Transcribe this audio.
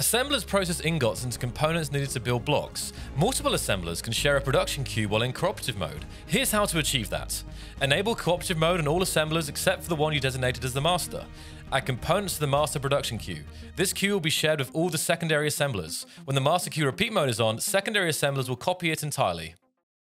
Assemblers process ingots into components needed to build blocks. Multiple assemblers can share a production queue while in cooperative mode. Here's how to achieve that. Enable cooperative mode on all assemblers except for the one you designated as the master. Add components to the master production queue. This queue will be shared with all the secondary assemblers. When the master queue repeat mode is on, secondary assemblers will copy it entirely.